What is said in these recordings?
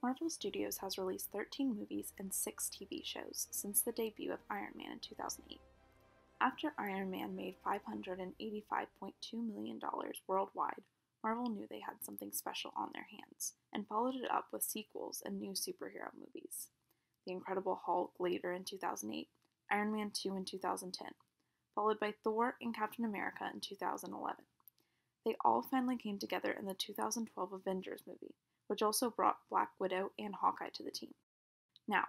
Marvel Studios has released 13 movies and 6 TV shows since the debut of Iron Man in 2008. After Iron Man made $585.2 million worldwide, Marvel knew they had something special on their hands and followed it up with sequels and new superhero movies. The Incredible Hulk later in 2008, Iron Man 2 in 2010, followed by Thor and Captain America in 2011. They all finally came together in the 2012 Avengers movie, which also brought Black Widow and Hawkeye to the team. Now,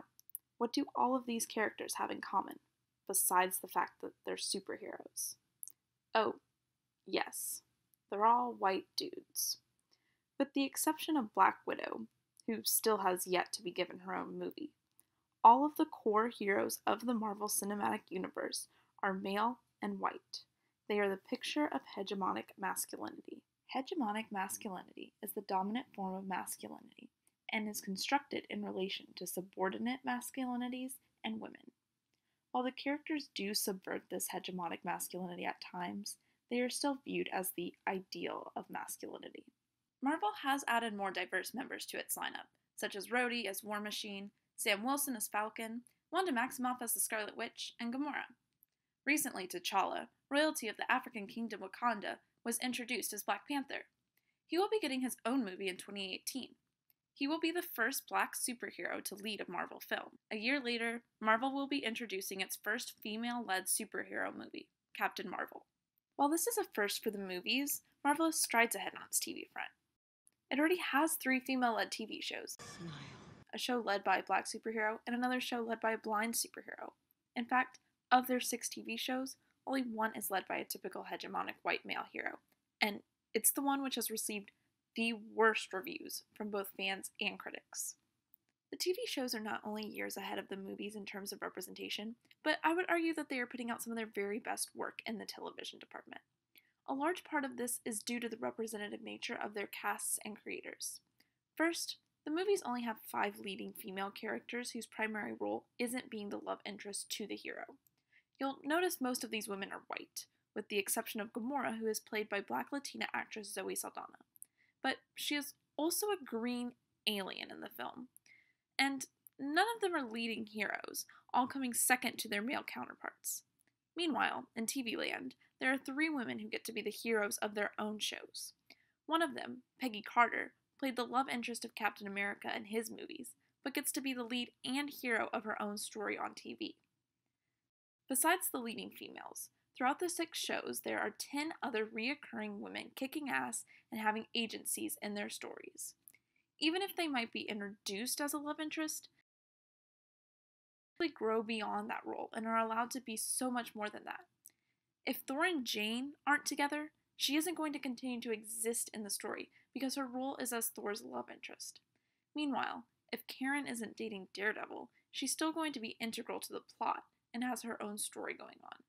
what do all of these characters have in common, besides the fact that they're superheroes? Oh, yes, they're all white dudes. With the exception of Black Widow, who still has yet to be given her own movie, all of the core heroes of the Marvel Cinematic Universe are male and white. They are the picture of hegemonic masculinity. Hegemonic masculinity is the dominant form of masculinity and is constructed in relation to subordinate masculinities and women. While the characters do subvert this hegemonic masculinity at times, they are still viewed as the ideal of masculinity. Marvel has added more diverse members to its lineup, such as Rhodey as War Machine, Sam Wilson as Falcon, Wanda Maximoff as the Scarlet Witch, and Gamora. Recently, T'Challa, royalty of the African kingdom Wakanda, was introduced as Black Panther. He will be getting his own movie in 2018. He will be the first black superhero to lead a Marvel film. A year later, Marvel will be introducing its first female led superhero movie, Captain Marvel. While this is a first for the movies, Marvel is strides ahead on its TV front. It already has three female led TV shows Smile. a show led by a black superhero and another show led by a blind superhero. In fact, of their six TV shows, only one is led by a typical hegemonic white male hero, and it's the one which has received the worst reviews from both fans and critics. The TV shows are not only years ahead of the movies in terms of representation, but I would argue that they are putting out some of their very best work in the television department. A large part of this is due to the representative nature of their casts and creators. First, the movies only have five leading female characters whose primary role isn't being the love interest to the hero. You'll notice most of these women are white, with the exception of Gamora, who is played by black Latina actress Zoe Saldana. But she is also a green alien in the film. And none of them are leading heroes, all coming second to their male counterparts. Meanwhile, in TV land, there are three women who get to be the heroes of their own shows. One of them, Peggy Carter, played the love interest of Captain America in his movies, but gets to be the lead and hero of her own story on TV. Besides the leading females, throughout the six shows, there are 10 other reoccurring women kicking ass and having agencies in their stories. Even if they might be introduced as a love interest, they grow beyond that role and are allowed to be so much more than that. If Thor and Jane aren't together, she isn't going to continue to exist in the story because her role is as Thor's love interest. Meanwhile, if Karen isn't dating Daredevil, she's still going to be integral to the plot and has her own story going on.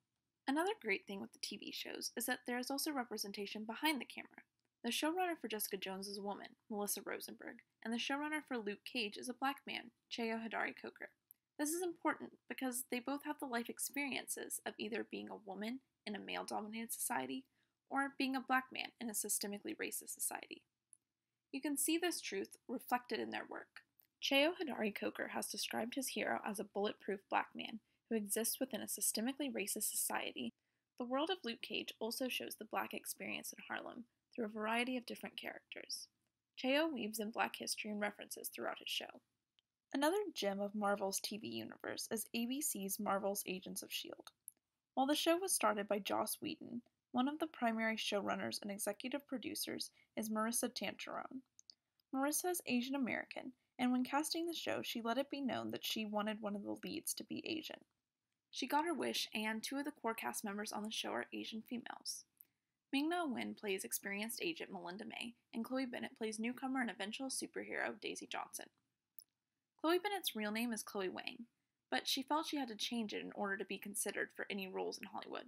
Another great thing with the TV shows is that there is also representation behind the camera. The showrunner for Jessica Jones is a woman, Melissa Rosenberg, and the showrunner for Luke Cage is a black man, Cheo Hodari Coker. This is important because they both have the life experiences of either being a woman in a male dominated society or being a black man in a systemically racist society. You can see this truth reflected in their work. Cheo Hodari Coker has described his hero as a bulletproof black man who exists within a systemically racist society. The world of Luke Cage also shows the black experience in Harlem through a variety of different characters. Cheo weaves in black history and references throughout his show. Another gem of Marvel's TV universe is ABC's Marvel's Agents of S.H.I.E.L.D. While the show was started by Joss Whedon, one of the primary showrunners and executive producers is Marissa Tancharoen. Marissa is Asian American, and when casting the show, she let it be known that she wanted one of the leads to be Asian. She got her wish, and two of the core cast members on the show are Asian females. Ming Na Wen plays experienced agent Melinda May, and Chloe Bennet plays newcomer and eventual superhero Daisy Johnson. Chloe Bennet's real name is Chloe Wang, but she felt she had to change it in order to be considered for any roles in Hollywood.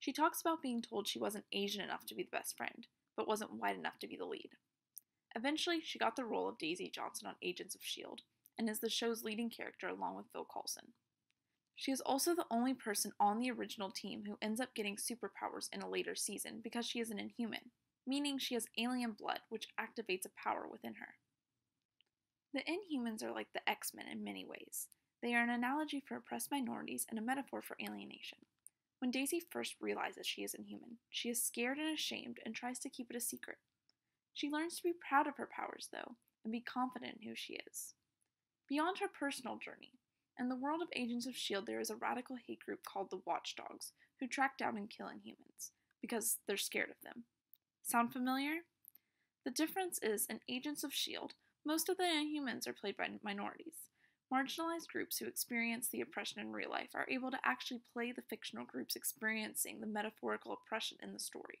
She talks about being told she wasn't Asian enough to be the best friend, but wasn't white enough to be the lead. Eventually, she got the role of Daisy Johnson on Agents of S.H.I.E.L.D. and is the show's leading character along with Phil Coulson. She is also the only person on the original team who ends up getting superpowers in a later season because she is an inhuman, meaning she has alien blood which activates a power within her. The Inhumans are like the X Men in many ways. They are an analogy for oppressed minorities and a metaphor for alienation. When Daisy first realizes she is inhuman, she is scared and ashamed and tries to keep it a secret. She learns to be proud of her powers, though, and be confident in who she is. Beyond her personal journey, in the world of Agents of S.H.I.E.L.D., there is a radical hate group called the Watchdogs who track down and kill inhumans because they're scared of them. Sound familiar? The difference is in Agents of S.H.I.E.L.D., most of the inhumans are played by minorities. Marginalized groups who experience the oppression in real life are able to actually play the fictional groups experiencing the metaphorical oppression in the story.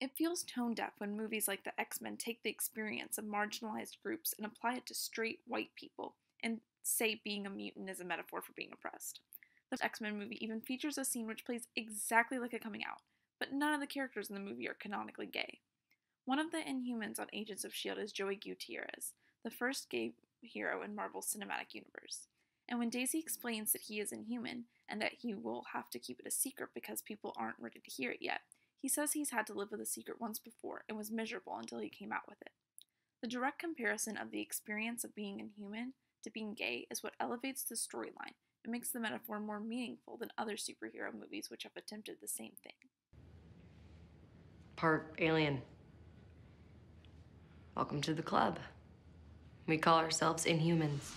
It feels tone deaf when movies like the X Men take the experience of marginalized groups and apply it to straight white people and say being a mutant is a metaphor for being oppressed. The X Men movie even features a scene which plays exactly like a coming out, but none of the characters in the movie are canonically gay. One of the Inhumans on Agents of S.H.I.E.L.D. is Joey Gutierrez, the first gay hero in Marvel's cinematic universe. And when Daisy explains that he is inhuman and that he will have to keep it a secret because people aren't ready to hear it yet, he says he's had to live with a secret once before and was miserable until he came out with it. The direct comparison of the experience of being inhuman to being gay is what elevates the storyline and makes the metaphor more meaningful than other superhero movies which have attempted the same thing. Part alien. Welcome to the club. We call ourselves Inhumans.